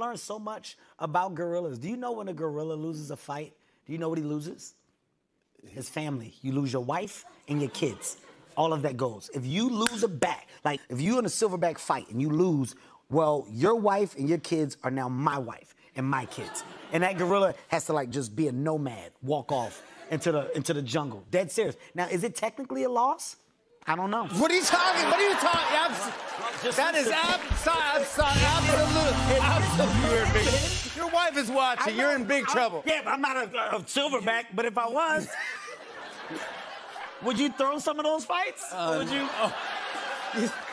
learned so much about gorillas. Do you know when a gorilla loses a fight? Do you know what he loses? His family. You lose your wife and your kids. All of that goes. If you lose a back, like if you in a silverback fight and you lose, well, your wife and your kids are now my wife and my kids. And that gorilla has to like just be a nomad, walk off into the into the jungle. Dead serious. Now, is it technically a loss? I don't know. What are you talking? What are you talking? Abs- that is absolutely, absolutely. You're in big. Your wife is watching. You're in big trouble. yeah, but I'm not a, a silverback. But if I was, would you throw some of those fights? Or would you? Oh.